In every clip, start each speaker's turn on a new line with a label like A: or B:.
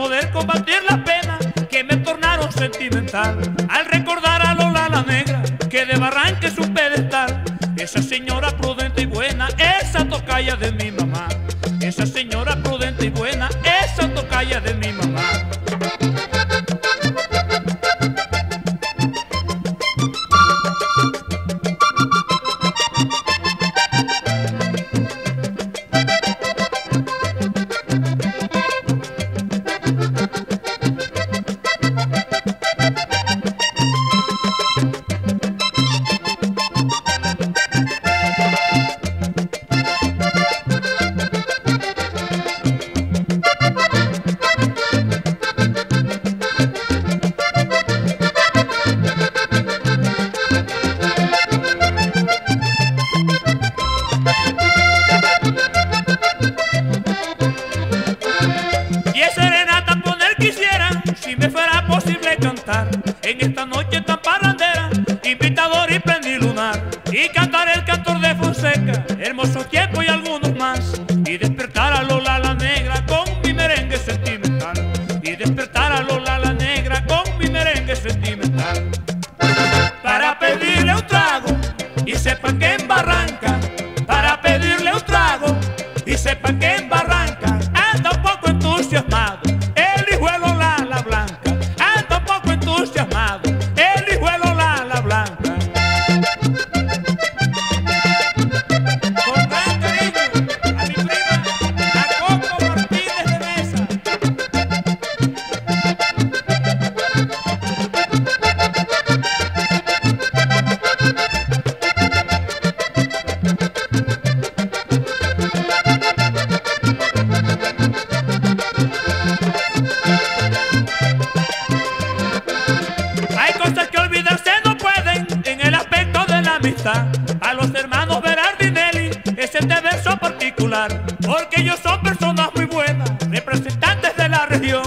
A: poder combatir las penas que me tornaron sentimental. Al recordar a Lola la negra, que de barranque es un pedestal. Esa señora prudente y buena, esa tocaya de mi mamá. Esa señora prudente y buena, esa tocaya de mi Para pedirle un trago y sepan que en Barranca, para pedirle un trago y sepan que en Barranca. Anda un poco entusiasmado el Lola la Blanca, anda un poco entusiasmado porque ellos son personas muy buenas, representantes de la región.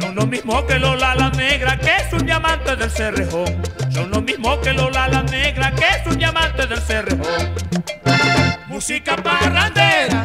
A: Son lo mismo que los Lala Negra, que es un diamante del Cerrejón. Son lo mismo que los Lala Negra, que es un diamante del Cerrejón. Música parrandera